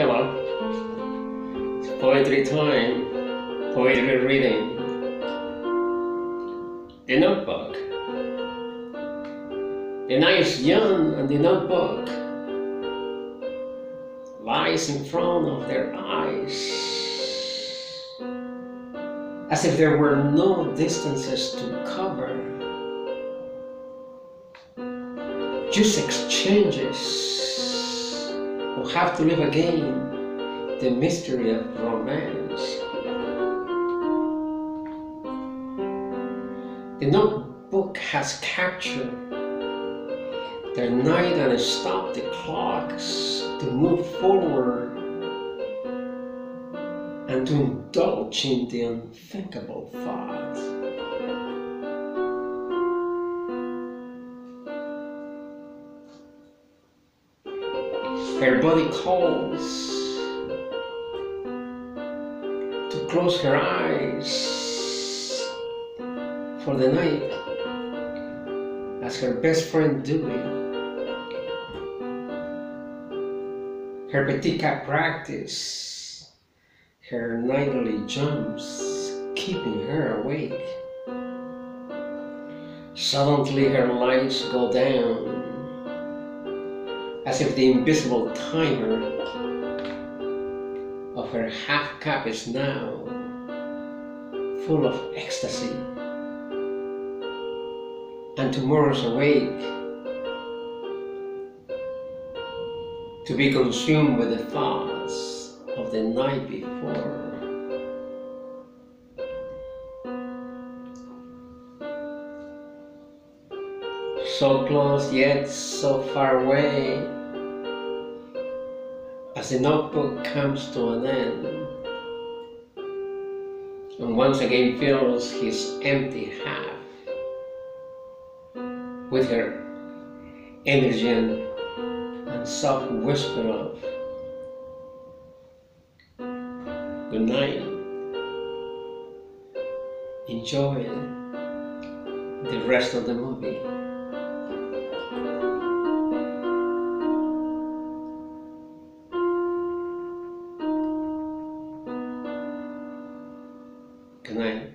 Hello. It's poetry time. Poetry reading. The Notebook. The night is young and the notebook lies in front of their eyes as if there were no distances to cover. Just exchanges will have to live again the mystery of romance. The notebook has captured their night and stopped the clocks to move forward and to indulge in the unthinkable thoughts. Her body calls to close her eyes for the night as her best friend Dewey. Her petit cap practice, her nightly jumps, keeping her awake. Suddenly her lights go down, as if the invisible timer of her half cup is now full of ecstasy. And tomorrow's awake to be consumed with the thoughts of the night before. So close yet so far away as the notebook comes to an end and once again fills his empty half with her energy and, soft whisper of good night. Enjoy the rest of the movie. Good.